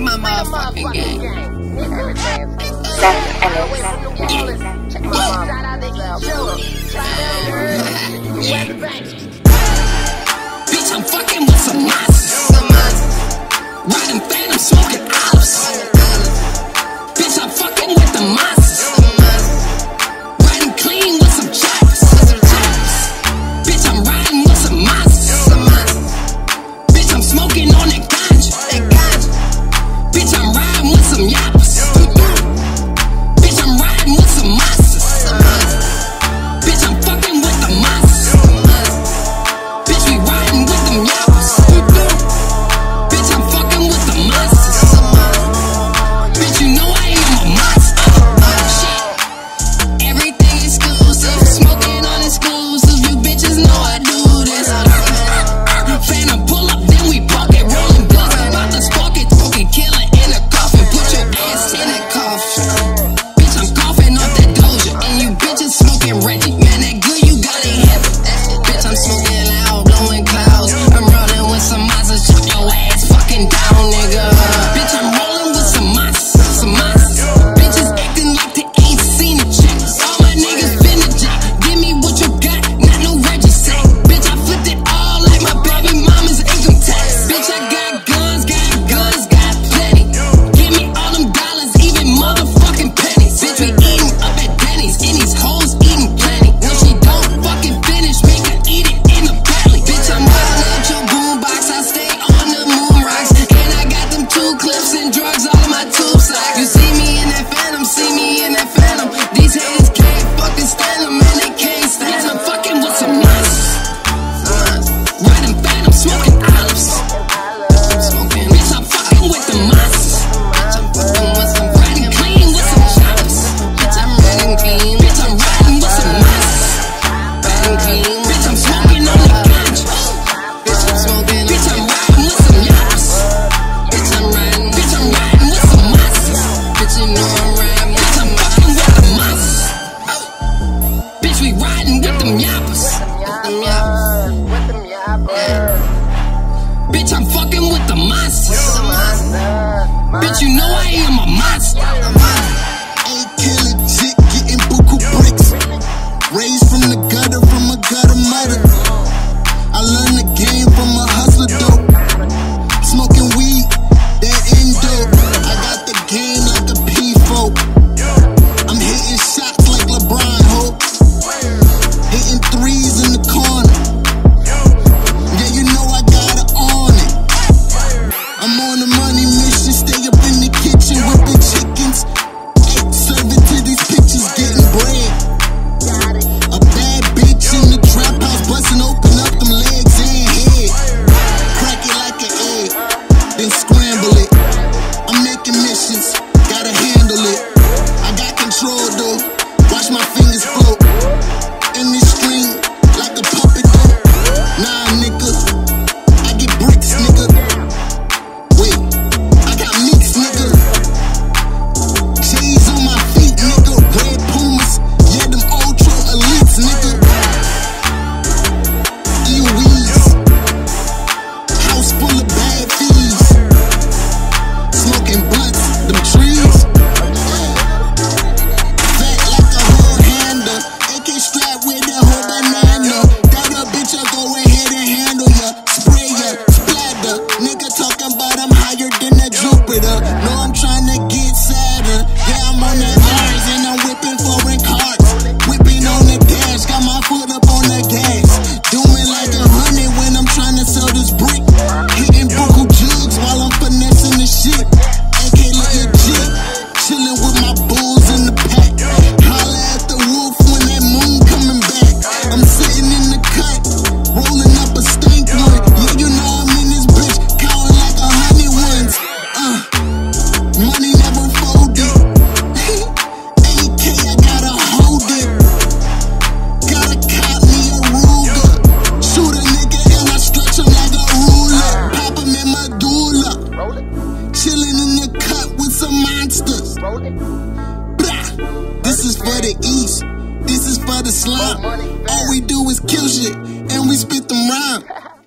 My motherfucking gang. Zach Ellis. nigga. them yappers. With them yappers. With them yappers. Bitch, I'm fucking with the monsters. Bitch, you know I am a monster. This is for the East. This is for the slime. All we do is kill shit, and we spit them rhyme.